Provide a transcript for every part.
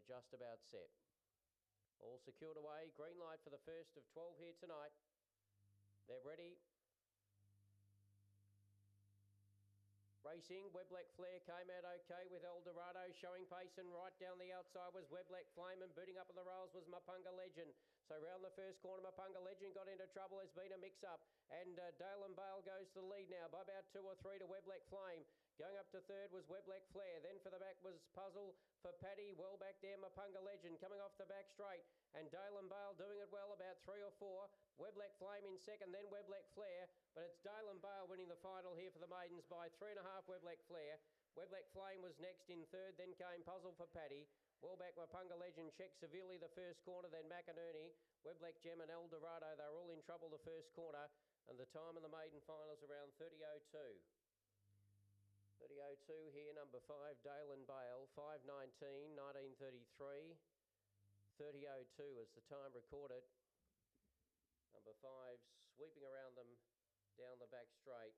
we're just about set. All secured away. Green light for the first of 12 here tonight. They're ready. Racing, Webleck Flare came out okay with El Dorado, showing pace and right down the outside was Webleck Flame and booting up on the rails was Mapunga Legend. So round the first corner, Mapunga Legend got into trouble. There's been a mix-up and uh, Dale and Bale goes to the lead now by about two or three to Webleck Flame. Going up to third was Webleck Flare. Then for the back was Puzzle for Paddy. Well back there, Mapunga Legend coming off the back straight. And Dale and Bale doing it well, about three or four. Webleck Flame in second, then Webleck Flare. But it's Dale and Bale winning the final here for the maidens by three and a half Webleck Flare. Webleck Flame was next in third, then came Puzzle for Paddy. Well back Mapunga Legend checked severely the first corner, then McInerney, Webleck Gem and Eldorado. They were all in trouble the first corner. And the time in the maiden final is around 30.02. 30.02 here, number five, Dale and Bale, 5.19, 1933. 30.02 is the time recorded. Number five, sweeping around them down the back straight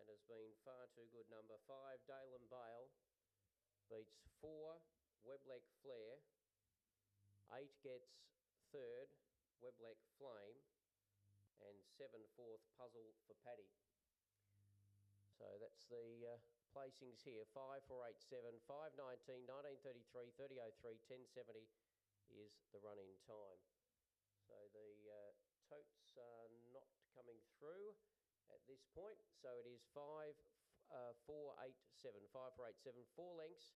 and has been far too good. Number five, Dale and Bale, beats four, Webleck Flare. Eight gets third, Webleck Flame. And seven fourth, Puzzle for Paddy. The uh, placings here 5487, 519, 1933, 3003, 1070 is the run in time. So the uh, totes are not coming through at this point. So it is 5, uh, 4, 8, 7, 5, 4, 8, 7, four lengths.